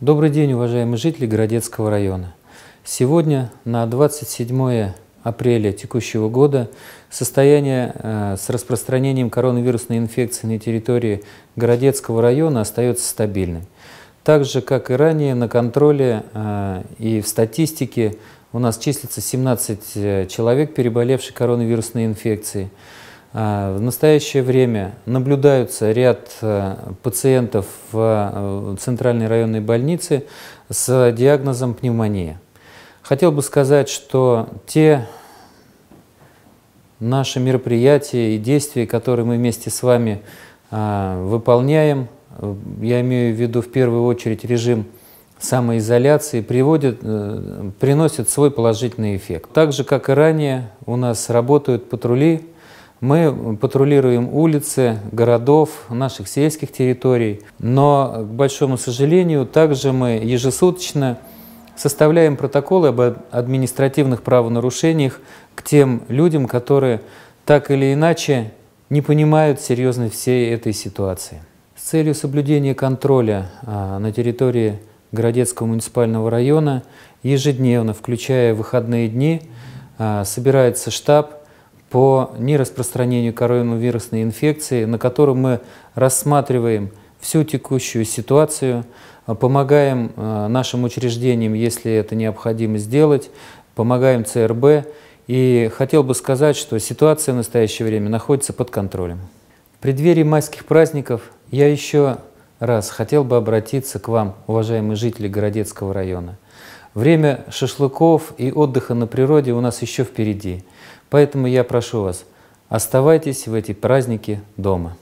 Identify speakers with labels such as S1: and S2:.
S1: Добрый день, уважаемые жители Городецкого района. Сегодня, на 27 апреля текущего года, состояние э, с распространением коронавирусной инфекции на территории Городецкого района остается стабильным. Так же, как и ранее, на контроле э, и в статистике у нас числится 17 э, человек, переболевших коронавирусной инфекцией. А, в настоящее время наблюдаются ряд э, пациентов в э, Центральной районной больнице с диагнозом пневмония. Хотел бы сказать, что те наши мероприятия и действия, которые мы вместе с вами а, выполняем, я имею в виду в первую очередь режим самоизоляции, приводят, э, приносят свой положительный эффект. Так же, как и ранее, у нас работают патрули мы патрулируем улицы городов, наших сельских территорий, но, к большому сожалению, также мы ежесуточно составляем протоколы об административных правонарушениях к тем людям, которые так или иначе не понимают серьезность всей этой ситуации. С целью соблюдения контроля а, на территории Городецкого муниципального района ежедневно, включая выходные дни, а, собирается штаб по нераспространению коронавирусной инфекции, на котором мы рассматриваем всю текущую ситуацию, а, помогаем а, нашим учреждениям, если это необходимо сделать, помогаем ЦРБ. И хотел бы сказать, что ситуация в настоящее время находится под контролем. В преддверии майских праздников я еще раз хотел бы обратиться к вам, уважаемые жители Городецкого района. Время шашлыков и отдыха на природе у нас еще впереди. Поэтому я прошу вас, оставайтесь в эти праздники дома.